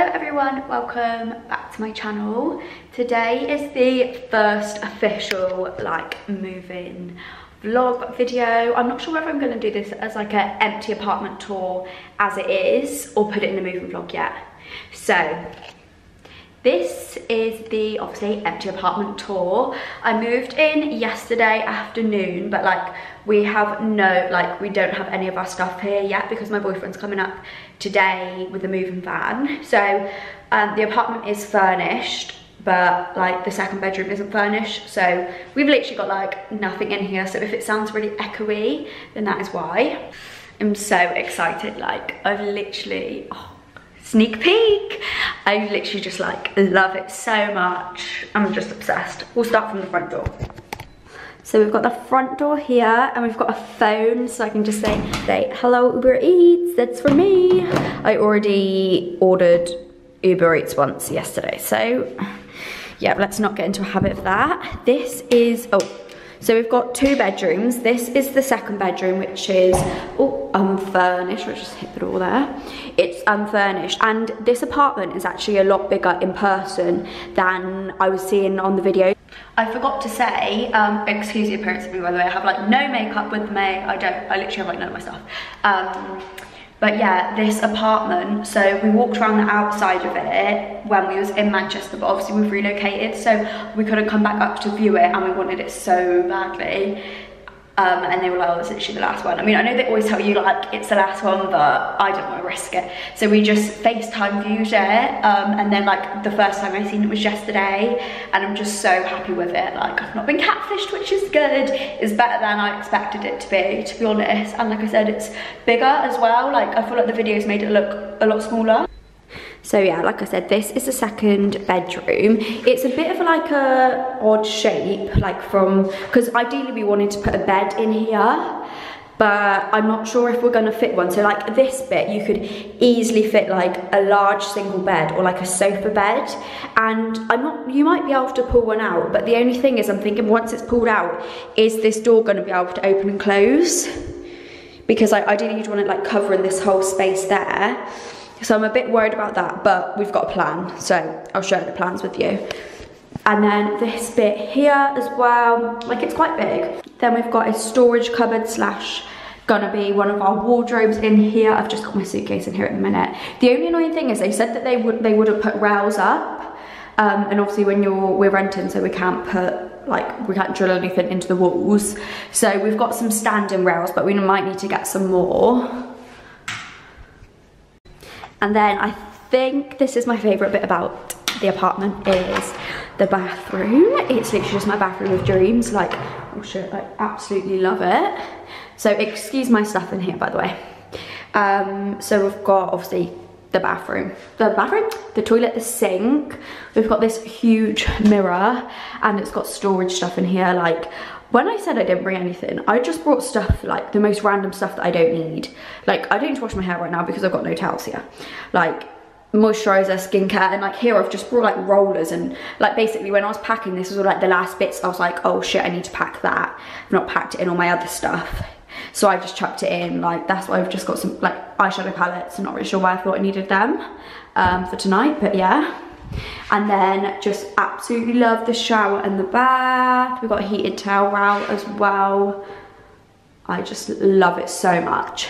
Hello everyone, welcome back to my channel. Today is the first official like moving vlog video. I'm not sure whether I'm going to do this as like an empty apartment tour as it is or put it in a moving vlog yet. So this is the obviously empty apartment tour. I moved in yesterday afternoon, but like we have no, like we don't have any of our stuff here yet because my boyfriend's coming up today with a moving van. So um, the apartment is furnished, but like the second bedroom isn't furnished. So we've literally got like nothing in here. So if it sounds really echoey, then that is why. I'm so excited, like I've literally, oh, sneak peek. I literally just like love it so much. I'm just obsessed. We'll start from the front door. So we've got the front door here and we've got a phone so I can just say, say hello Uber Eats, that's for me. I already ordered Uber Eats once yesterday. So yeah, let's not get into a habit of that. This is, oh, so we've got two bedrooms. This is the second bedroom, which is oh, unfurnished. I'll just hit the door there. It's unfurnished. And this apartment is actually a lot bigger in person than I was seeing on the video. I forgot to say, um, excuse the appearance of me by the way, I have like no makeup with me. I don't, I literally have like none of my stuff. Um, but yeah, this apartment, so we walked around the outside of it when we was in Manchester, but obviously we've relocated, so we couldn't come back up to view it and we wanted it so badly. Um, and they were like, oh, it's literally the last one. I mean, I know they always tell you like it's the last one, but I don't want to risk it. So we just FaceTime viewed it. Um, and then like the first time I seen it was yesterday and I'm just so happy with it. Like I've not been catfished, which is good. It's better than I expected it to be, to be honest. And like I said, it's bigger as well. Like I feel like the videos made it look a lot smaller. So yeah, like I said, this is the second bedroom. It's a bit of like a odd shape, like from, because ideally we wanted to put a bed in here, but I'm not sure if we're gonna fit one. So like this bit, you could easily fit like a large single bed or like a sofa bed. And I'm not, you might be able to pull one out, but the only thing is I'm thinking once it's pulled out, is this door gonna be able to open and close? Because like, ideally you'd want it like covering this whole space there. So I'm a bit worried about that, but we've got a plan. So I'll share the plans with you. And then this bit here as well, like it's quite big. Then we've got a storage cupboard slash gonna be one of our wardrobes in here. I've just got my suitcase in here at the minute. The only annoying thing is they said that they would they would have put rails up. Um, and obviously when you're we're renting so we can't put like we can't drill anything into the walls. So we've got some standing rails but we might need to get some more. And then I think this is my favorite bit about the apartment is the bathroom. It's literally just my bathroom of dreams. Like, oh shit, I absolutely love it. So excuse my stuff in here, by the way. Um, so we've got obviously the bathroom. The bathroom, the toilet, the sink. We've got this huge mirror and it's got storage stuff in here. Like when I said I didn't bring anything, I just brought stuff, like the most random stuff that I don't need. Like I don't need to wash my hair right now because I've got no towels here. Like moisturizer, skincare, and like here I've just brought like rollers and like basically when I was packing this was all like the last bits, I was like, oh shit, I need to pack that. I've not packed it in all my other stuff. So I just chucked it in, like that's why I've just got some like eyeshadow palettes. I'm not really sure why I thought I needed them um, for tonight, but yeah. And then just absolutely love the shower and the bath. We've got a heated towel rail as well. I just love it so much.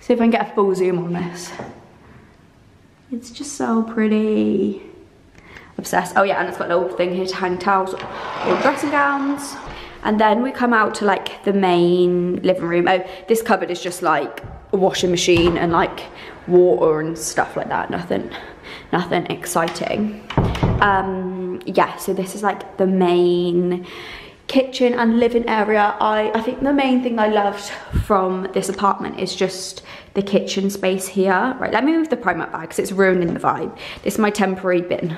See if I can get a full zoom on this. It's just so pretty. Obsessed. Oh yeah, and it's got a little thing here to hang towels or dressing gowns. And then we come out to like the main living room. Oh, this cupboard is just like a washing machine and like water and stuff like that. Nothing nothing exciting. Um, yeah, so this is like the main kitchen and living area. I, I think the main thing I loved from this apartment is just the kitchen space here. Right, let me move the Primark bag because it's ruining the vibe. This is my temporary bin.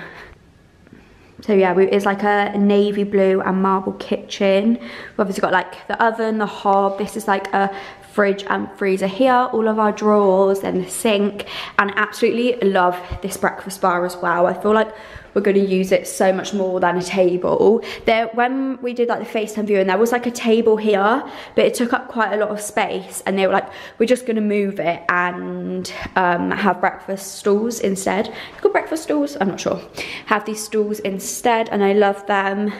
So yeah, it's like a navy blue and marble kitchen. We've obviously got like the oven, the hob. This is like a fridge and freezer here, all of our drawers and the sink. And absolutely love this breakfast bar as well. I feel like we're going to use it so much more than a table. There, when we did like the FaceTime viewing, there was like a table here, but it took up quite a lot of space and they were like, we're just going to move it and um, have breakfast stools instead. Good breakfast stools? I'm not sure. Have these stools instead and I love them.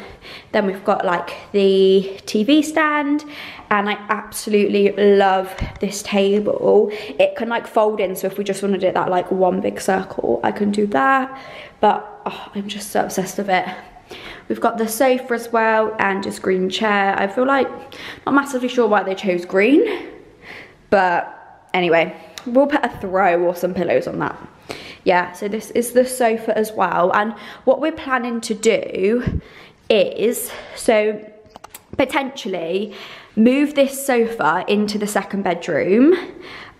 Then we've got like the TV stand and I absolutely love this table. It can like fold in, so if we just wanted it that like one big circle, I can do that. But oh, I'm just so obsessed with it. We've got the sofa as well and this green chair. I feel like, not massively sure why they chose green, but anyway, we'll put a throw or some pillows on that. Yeah, so this is the sofa as well. And what we're planning to do is, so potentially move this sofa into the second bedroom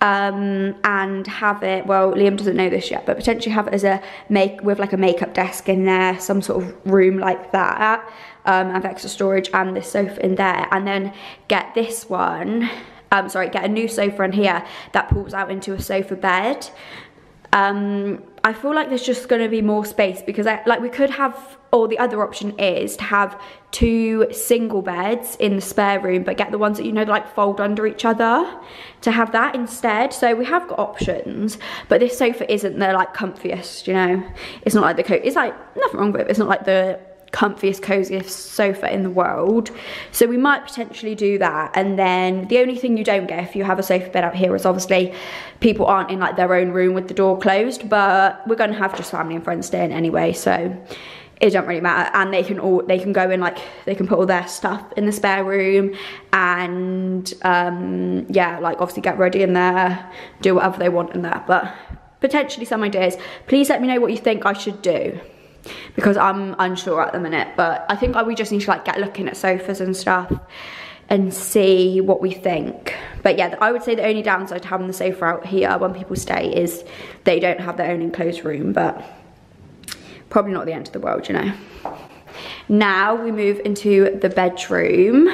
um, and have it, well, Liam doesn't know this yet, but potentially have it as a make, with like a makeup desk in there, some sort of room like that, um, have extra storage and this sofa in there, and then get this one, um, sorry, get a new sofa in here that pulls out into a sofa bed. Um, I feel like there's just going to be more space because I, like we could have, or the other option is to have two single beds in the spare room, but get the ones that you know like fold under each other to have that instead. So we have got options, but this sofa isn't the like comfiest, you know. It's not like the coat. It's like nothing wrong with it. It's not like the comfiest, coziest sofa in the world. So we might potentially do that. And then the only thing you don't get if you have a sofa bed out here is obviously people aren't in like their own room with the door closed, but we're gonna have just family and friends staying anyway. So it don't really matter and they can all they can go in like they can put all their stuff in the spare room and um yeah like obviously get ready in there do whatever they want in there but potentially some ideas please let me know what you think i should do because I'm unsure at the minute. But I think we just need to like get looking at sofas and stuff and see what we think. But yeah, I would say the only downside to having the sofa out here when people stay is they don't have their own enclosed room, but probably not the end of the world, you know. Now we move into the bedroom.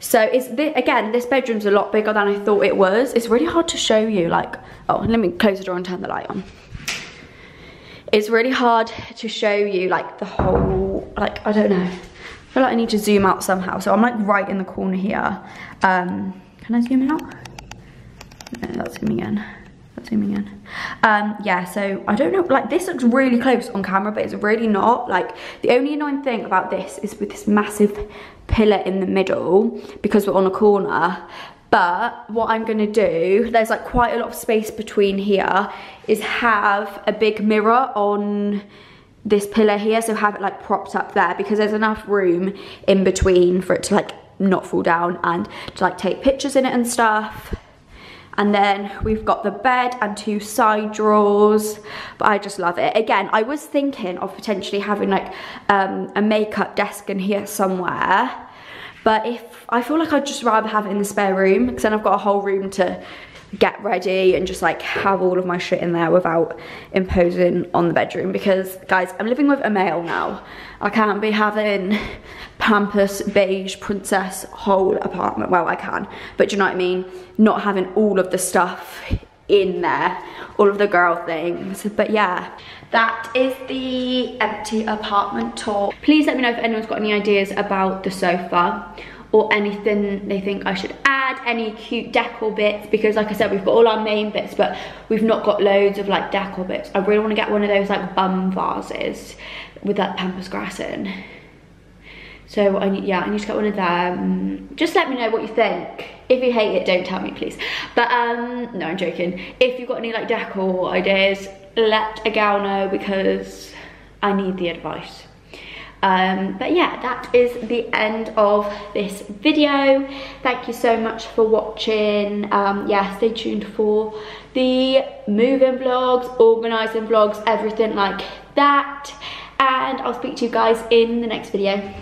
So it's again, this bedroom's a lot bigger than I thought it was. It's really hard to show you like, oh, let me close the door and turn the light on it's really hard to show you like the whole, like, I don't know. I feel like I need to zoom out somehow. So I'm like right in the corner here. Um, can I zoom out? No, that's zooming in. That's zooming in. Um, yeah, so I don't know, like this looks really close on camera, but it's really not. Like the only annoying thing about this is with this massive pillar in the middle, because we're on a corner, but what I'm gonna do, there's like quite a lot of space between here, is have a big mirror on this pillar here. So have it like propped up there because there's enough room in between for it to like not fall down and to like take pictures in it and stuff. And then we've got the bed and two side drawers, but I just love it. Again, I was thinking of potentially having like um, a makeup desk in here somewhere, but if I feel like I'd just rather have it in the spare room because then I've got a whole room to get ready and just like have all of my shit in there without imposing on the bedroom. Because guys I'm living with a male now. I can't be having pampas beige princess whole apartment. Well I can. But do you know what I mean? Not having all of the stuff in there all of the girl things. But yeah that is the empty apartment tour please let me know if anyone's got any ideas about the sofa or anything they think I should add, any cute decor bits, because like I said, we've got all our main bits, but we've not got loads of like decor bits. I really wanna get one of those like bum vases with that pampas grass in. So I need, yeah, I need to get one of them. Just let me know what you think. If you hate it, don't tell me, please. But um, no, I'm joking. If you've got any like decor ideas, let a gal know because I need the advice. Um, but yeah, that is the end of this video. Thank you so much for watching. Um, yeah, stay tuned for the moving vlogs, organising vlogs, everything like that. And I'll speak to you guys in the next video.